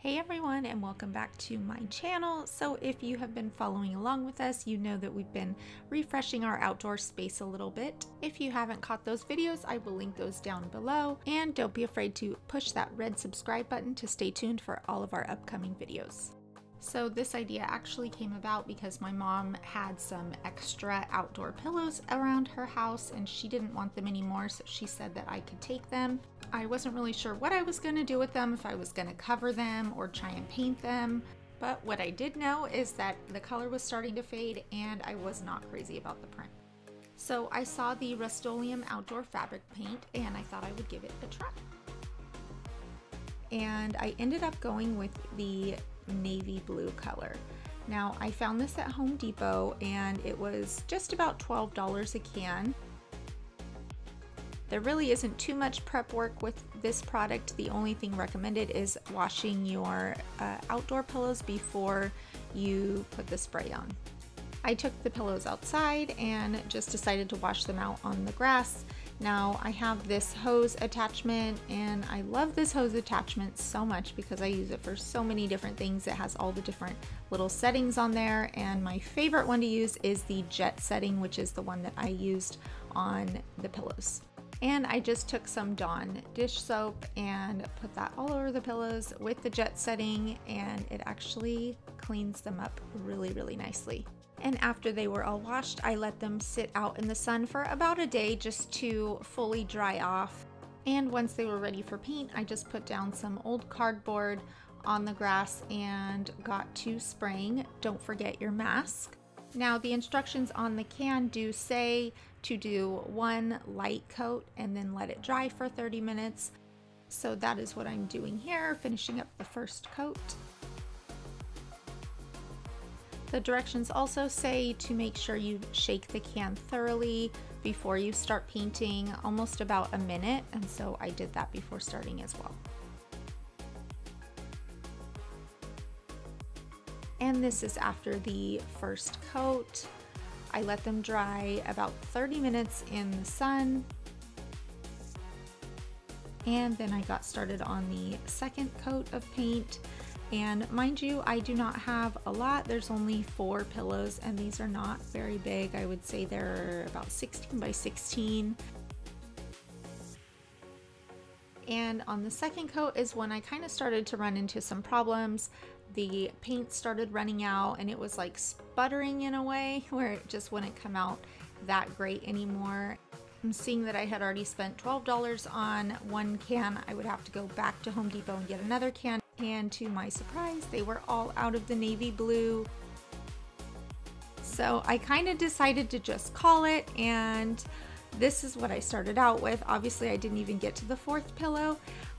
Hey everyone and welcome back to my channel. So if you have been following along with us, you know that we've been refreshing our outdoor space a little bit. If you haven't caught those videos, I will link those down below. And don't be afraid to push that red subscribe button to stay tuned for all of our upcoming videos. So this idea actually came about because my mom had some extra outdoor pillows around her house and she didn't want them anymore so she said that I could take them. I wasn't really sure what I was going to do with them, if I was going to cover them or try and paint them. But what I did know is that the color was starting to fade and I was not crazy about the print. So I saw the Rust-Oleum outdoor fabric paint and I thought I would give it a try. And I ended up going with the navy blue color. Now I found this at Home Depot and it was just about $12 a can. There really isn't too much prep work with this product. The only thing recommended is washing your uh, outdoor pillows before you put the spray on. I took the pillows outside and just decided to wash them out on the grass. Now I have this hose attachment and I love this hose attachment so much because I use it for so many different things. It has all the different little settings on there and my favorite one to use is the jet setting which is the one that I used on the pillows. And I just took some Dawn dish soap and put that all over the pillows with the jet setting and it actually cleans them up really, really nicely. And after they were all washed, I let them sit out in the sun for about a day just to fully dry off. And once they were ready for paint, I just put down some old cardboard on the grass and got to spraying. Don't forget your mask. Now the instructions on the can do say to do one light coat and then let it dry for 30 minutes. So that is what I'm doing here, finishing up the first coat. The directions also say to make sure you shake the can thoroughly before you start painting, almost about a minute, and so I did that before starting as well. And this is after the first coat. I let them dry about 30 minutes in the sun. And then I got started on the second coat of paint. And mind you, I do not have a lot. There's only four pillows and these are not very big. I would say they're about 16 by 16. And on the second coat is when I kind of started to run into some problems the paint started running out and it was like sputtering in a way where it just wouldn't come out that great anymore. I'm seeing that I had already spent $12 on one can. I would have to go back to Home Depot and get another can. And to my surprise, they were all out of the navy blue. So I kind of decided to just call it and this is what I started out with. Obviously I didn't even get to the fourth pillow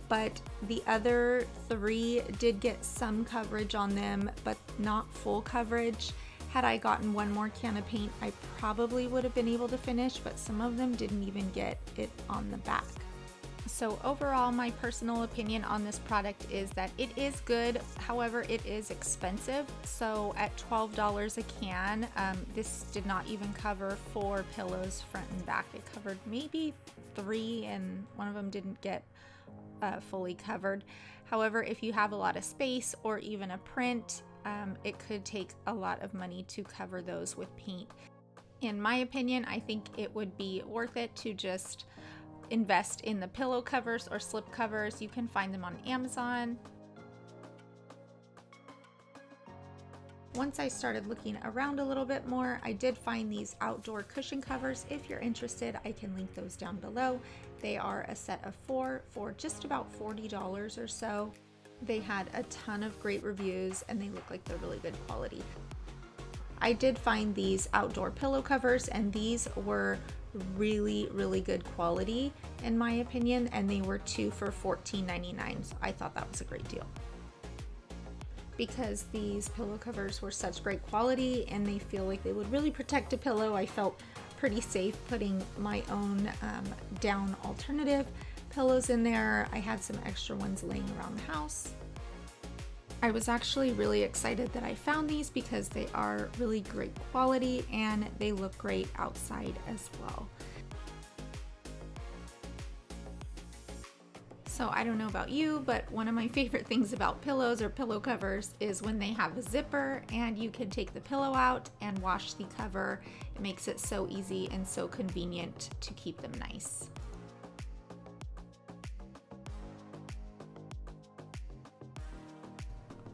but the other three did get some coverage on them, but not full coverage. Had I gotten one more can of paint, I probably would have been able to finish, but some of them didn't even get it on the back. So overall, my personal opinion on this product is that it is good. However, it is expensive. So at $12 a can, um, this did not even cover four pillows front and back. It covered maybe three and one of them didn't get uh, fully covered. However, if you have a lot of space or even a print, um, it could take a lot of money to cover those with paint. In my opinion, I think it would be worth it to just invest in the pillow covers or slip covers. You can find them on Amazon. Once I started looking around a little bit more, I did find these outdoor cushion covers. If you're interested, I can link those down below. They are a set of four for just about $40 or so. They had a ton of great reviews and they look like they're really good quality. I did find these outdoor pillow covers and these were really, really good quality in my opinion and they were two for $14.99 so I thought that was a great deal. Because these pillow covers were such great quality and they feel like they would really protect a pillow, I felt pretty safe putting my own um, down alternative pillows in there. I had some extra ones laying around the house. I was actually really excited that I found these because they are really great quality and they look great outside as well. So I don't know about you, but one of my favorite things about pillows or pillow covers is when they have a zipper and you can take the pillow out and wash the cover. It makes it so easy and so convenient to keep them nice.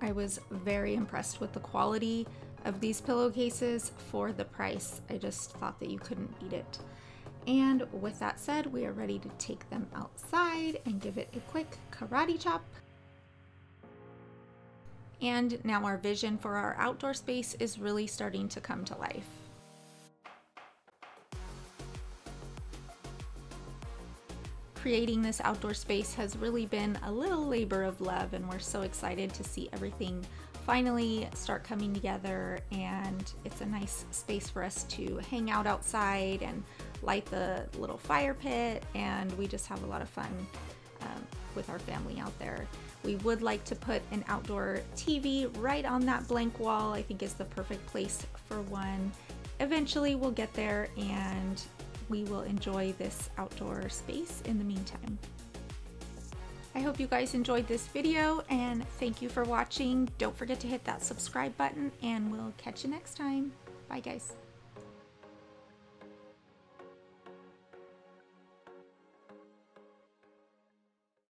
I was very impressed with the quality of these pillowcases for the price. I just thought that you couldn't beat it. And with that said, we are ready to take them outside and give it a quick karate chop. And now our vision for our outdoor space is really starting to come to life. Creating this outdoor space has really been a little labor of love and we're so excited to see everything finally start coming together and it's a nice space for us to hang out outside and light the little fire pit and we just have a lot of fun um, with our family out there. We would like to put an outdoor TV right on that blank wall. I think is the perfect place for one. Eventually we'll get there and we will enjoy this outdoor space in the meantime. I hope you guys enjoyed this video and thank you for watching. Don't forget to hit that subscribe button and we'll catch you next time. Bye guys.